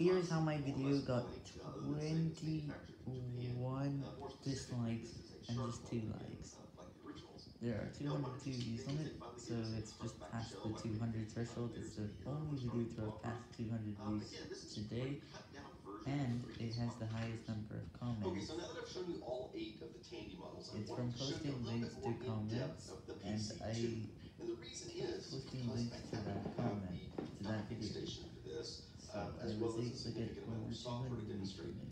Here's how my video got 21 dislikes and just 2 likes. There are 202 views on it, so it's just past the 200 threshold. It's the only video to have passed 200 views today, and it has the highest number of Okay, comments. so now that I've shown you all eight of the Tandy models, It's from to show you posting links to comments, depth of the and I And the reason is posting links to that comment, to that video. Station for this, So I as well was as a able to get significant amount of software to 200 views from demonstrate.